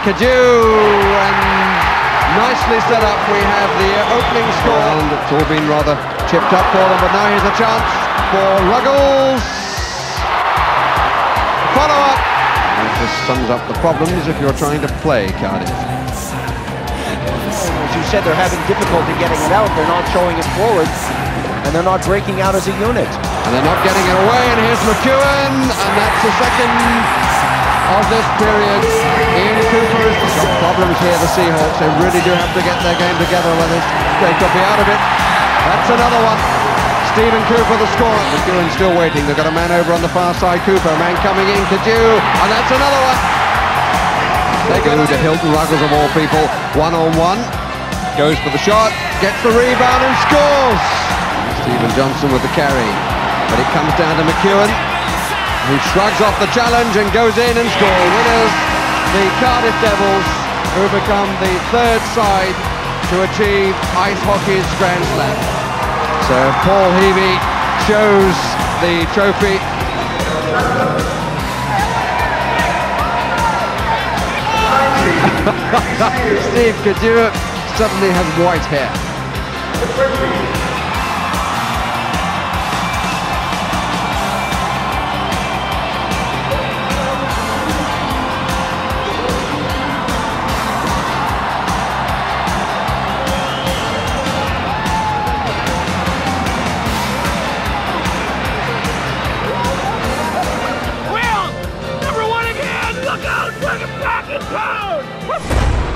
Cadieux, and nicely set up. We have the opening score. And it's all been rather chipped up for them, but now here's a chance for Ruggles. Follow up. And this sums up the problems if you're trying to play Cardiff. As you said, they're having difficulty getting it out. They're not showing it forward, and they're not breaking out as a unit. And they're not getting it away, and here's McEwen, and that's the second of this period. Ian Cooper has got problems here, the Seahawks. They really do have to get their game together, whether they could be out of it. That's another one. Stephen Cooper, the scorer. McEwen still waiting. They've got a man over on the far side. Cooper, man coming in. Cadieux, and that's another one. They go to Hilton Ruggles of all people. One on one. Goes for the shot. Gets the rebound and scores. Stephen Johnson with the carry. But it comes down to McEwen who shrugs off the challenge and goes in and scores. Winners, the Cardiff Devils, who become the third side to achieve ice hockey's Grand Slam. So Paul Heavey shows the trophy. Steve Cadieux uh, suddenly has white hair. Look out for the pack and pound!